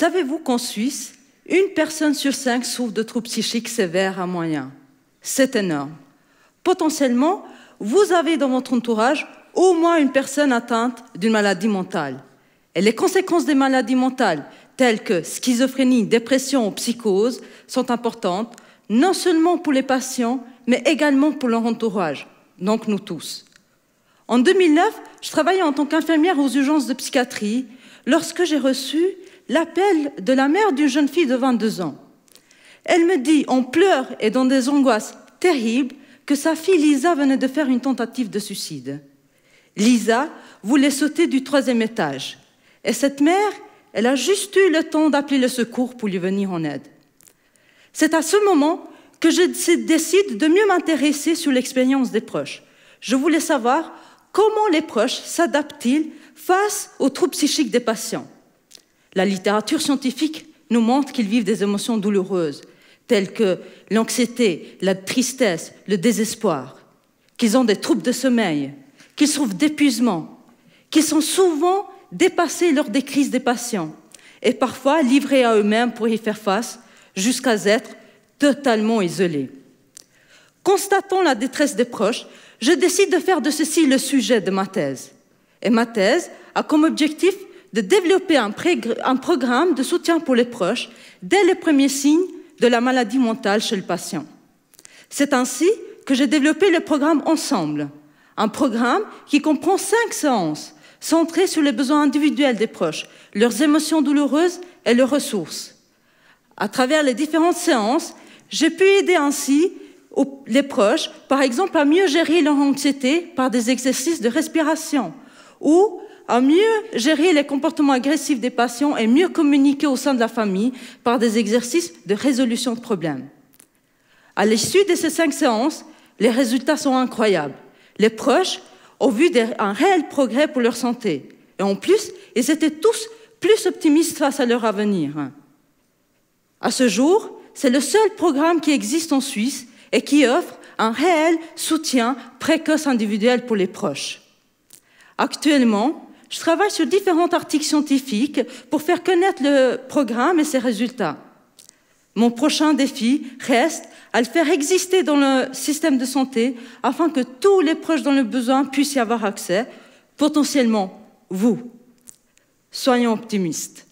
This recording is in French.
Savez-vous qu'en Suisse, une personne sur cinq souffre de troubles psychiques sévères à moyen? C'est énorme. Potentiellement, vous avez dans votre entourage au moins une personne atteinte d'une maladie mentale. Et les conséquences des maladies mentales, telles que schizophrénie, dépression ou psychose, sont importantes, non seulement pour les patients, mais également pour leur entourage, donc nous tous. En 2009, je travaillais en tant qu'infirmière aux urgences de psychiatrie lorsque j'ai reçu l'appel de la mère d'une jeune fille de 22 ans. Elle me dit en pleurs et dans des angoisses terribles que sa fille Lisa venait de faire une tentative de suicide. Lisa voulait sauter du troisième étage. Et cette mère, elle a juste eu le temps d'appeler le secours pour lui venir en aide. C'est à ce moment que je décide de mieux m'intéresser sur l'expérience des proches. Je voulais savoir comment les proches s'adaptent-ils face aux troubles psychiques des patients. La littérature scientifique nous montre qu'ils vivent des émotions douloureuses, telles que l'anxiété, la tristesse, le désespoir, qu'ils ont des troubles de sommeil, qu'ils souffrent d'épuisement, qu'ils sont souvent dépassés lors des crises des patients et parfois livrés à eux-mêmes pour y faire face jusqu'à être totalement isolés. Constatant la détresse des proches, je décide de faire de ceci le sujet de ma thèse. Et ma thèse a comme objectif de développer un, programme de soutien pour les proches dès les premiers signes de la maladie mentale chez le patient. C'est ainsi que j'ai développé le programme Ensemble, un programme qui comprend cinq séances centrées sur les besoins individuels des proches, leurs émotions douloureuses et leurs ressources. À travers les différentes séances, j'ai pu aider ainsi les proches, par exemple, à mieux gérer leur anxiété par des exercices de respiration ou à mieux gérer les comportements agressifs des patients et mieux communiquer au sein de la famille par des exercices de résolution de problèmes. À l'issue de ces cinq séances, les résultats sont incroyables. Les proches ont vu un réel progrès pour leur santé. Et en plus, ils étaient tous plus optimistes face à leur avenir. À ce jour, c'est le seul programme qui existe en Suisse et qui offre un réel soutien précoce individuel pour les proches. Actuellement, je travaille sur différents articles scientifiques pour faire connaître le programme et ses résultats. Mon prochain défi reste à le faire exister dans le système de santé afin que tous les proches dans le besoin puissent y avoir accès, potentiellement vous. Soyons optimistes.